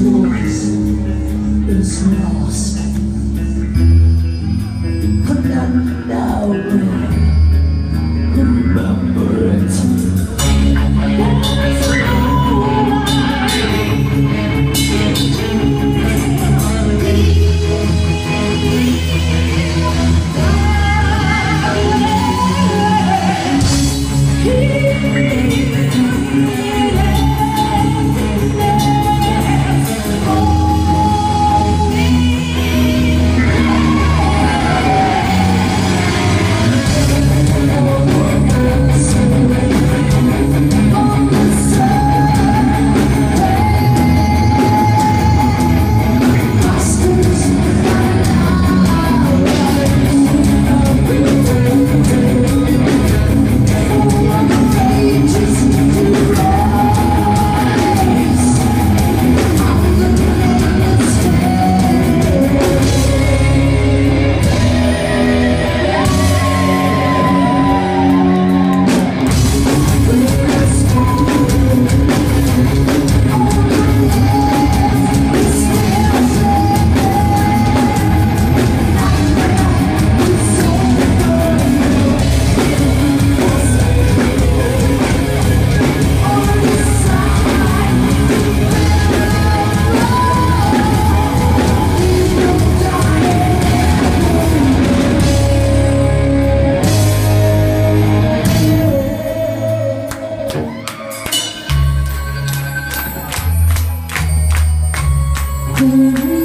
voice is lost. And now Mm-hmm.